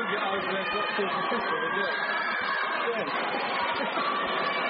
still get over there, got to the sister, is it? Don't